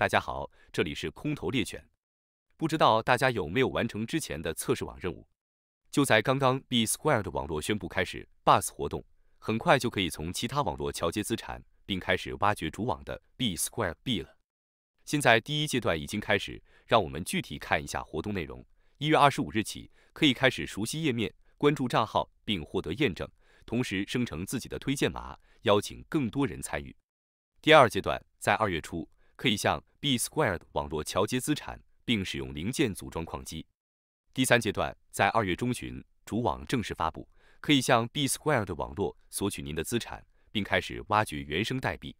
大家好，这里是空投猎犬。不知道大家有没有完成之前的测试网任务？就在刚刚，B Square 的网络宣布开始 Bus 活动，很快就可以从其他网络桥接资产，并开始挖掘主网的 B Square B 了。现在第一阶段已经开始，让我们具体看一下活动内容。一月二十五日起，可以开始熟悉页面，关注账号并获得验证，同时生成自己的推荐码，邀请更多人参与。第二阶段在二月初。可以向 B Squared 网络桥接资产，并使用零件组装矿机。第三阶段在二月中旬，主网正式发布，可以向 B Squared 网络索取您的资产，并开始挖掘原生代币。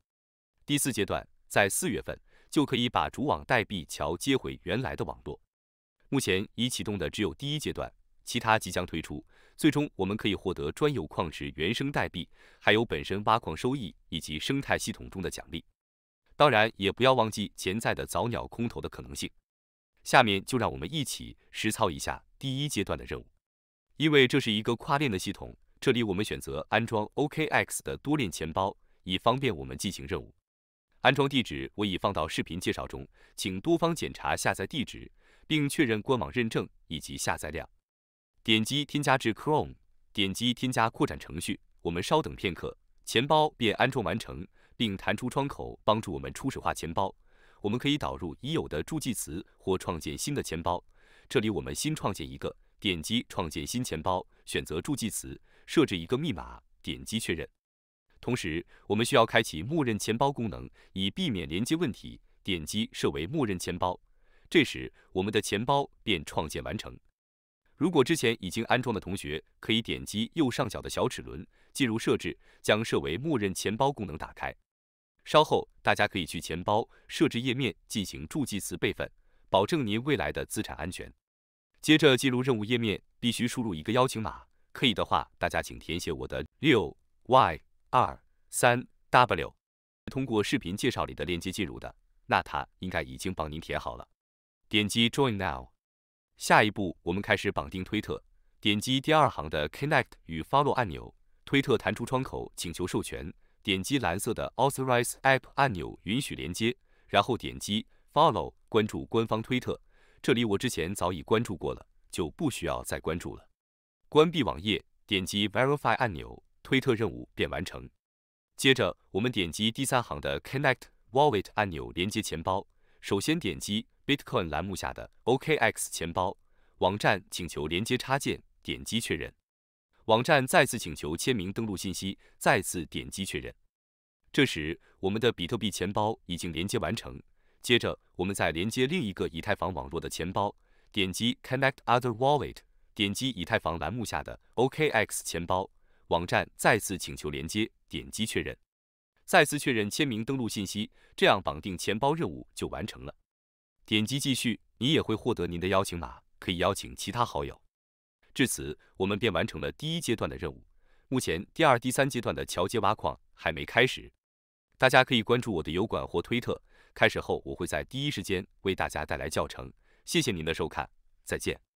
第四阶段在四月份，就可以把主网代币桥接回原来的网络。目前已启动的只有第一阶段，其他即将推出。最终我们可以获得专有矿池原生代币，还有本身挖矿收益以及生态系统中的奖励。当然，也不要忘记潜在的早鸟空投的可能性。下面就让我们一起实操一下第一阶段的任务。因为这是一个跨链的系统，这里我们选择安装 OKX 的多链钱包，以方便我们进行任务。安装地址我已放到视频介绍中，请多方检查下载地址，并确认官网认证以及下载量。点击添加至 Chrome，点击添加扩展程序。我们稍等片刻，钱包便安装完成。并弹出窗口，帮助我们初始化钱包。我们可以导入已有的助记词或创建新的钱包。这里我们新创建一个，点击创建新钱包，选择助记词，设置一个密码，点击确认。同时，我们需要开启默认钱包功能，以避免连接问题。点击设为默认钱包，这时我们的钱包便创建完成。如果之前已经安装的同学，可以点击右上角的小齿轮，进入设置，将设为默认钱包功能打开。稍后，大家可以去钱包设置页面进行助记词备份，保证您未来的资产安全。接着进入任务页面，必须输入一个邀请码。可以的话，大家请填写我的六 Y 二三 W。通过视频介绍里的链接进入的，那它应该已经帮您填好了。点击 Join Now。下一步，我们开始绑定推特。点击第二行的 Connect 与 Follow 按钮，推特弹出窗口，请求授权。点击蓝色的 Authorize App 按钮，允许连接，然后点击 Follow 关注官方推特。这里我之前早已关注过了，就不需要再关注了。关闭网页，点击 Verify 按钮，推特任务便完成。接着我们点击第三行的 Connect Wallet 按钮，连接钱包。首先点击 Bitcoin 栏目下的 OKX 钱包网站，请求连接插件，点击确认。网站再次请求签名登录信息，再次点击确认。这时，我们的比特币钱包已经连接完成。接着，我们再连接另一个以太坊网络的钱包，点击 Connect Other Wallet，点击以太坊栏目下的 OKX 钱包网站，再次请求连接，点击确认。再次确认签名登录信息，这样绑定钱包任务就完成了。点击继续，你也会获得您的邀请码，可以邀请其他好友。至此，我们便完成了第一阶段的任务。目前，第二、第三阶段的桥接挖矿还没开始。大家可以关注我的油管或推特，开始后我会在第一时间为大家带来教程。谢谢您的收看，再见。